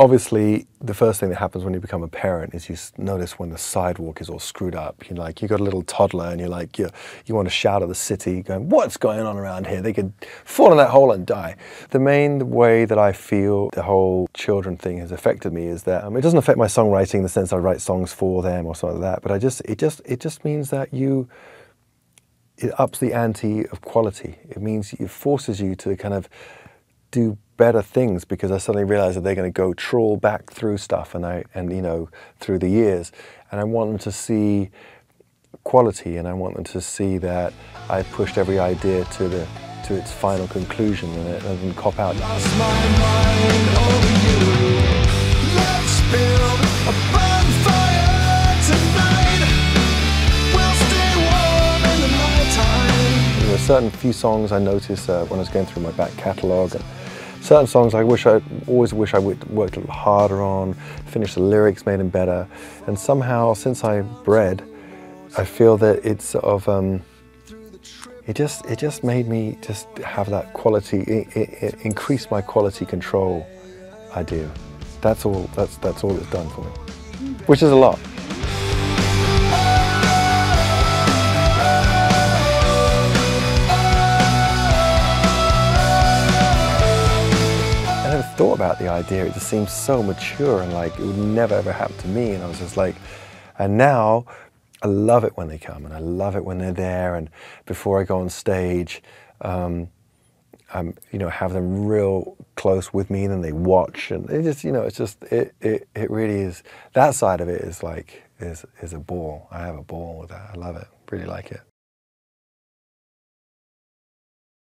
obviously, the first thing that happens when you become a parent is you notice when the sidewalk is all screwed up. You like you got a little toddler, and you're like you you want to shout at the city, going, "What's going on around here? They could fall in that hole and die." The main way that I feel the whole children thing has affected me is that um, it doesn't affect my songwriting in the sense I write songs for them or something like that, but I just it just it just means that you it ups the ante of quality. It means it forces you to kind of do better things because I suddenly realize that they're going to go trawl back through stuff and I and you know through the years. And I want them to see quality and I want them to see that I pushed every idea to the to its final conclusion and it doesn't cop out. There are certain few songs I noticed uh, when I was going through my back catalogue certain songs I wish I always wish I would worked a little harder on, finished the lyrics, made them better, and somehow since I bred, I feel that it's sort of um, it just it just made me just have that quality, it, it, it increased my quality control idea. That's all. That's that's all it's done for me, which is a lot. Thought about the idea, it just seemed so mature and like it would never ever happen to me. And I was just like, and now I love it when they come and I love it when they're there. And before I go on stage, um, I'm, you know, have them real close with me and then they watch and it just, you know, it's just, it, it, it really is, that side of it is like, is, is a ball. I have a ball with that. I love it. Really like it.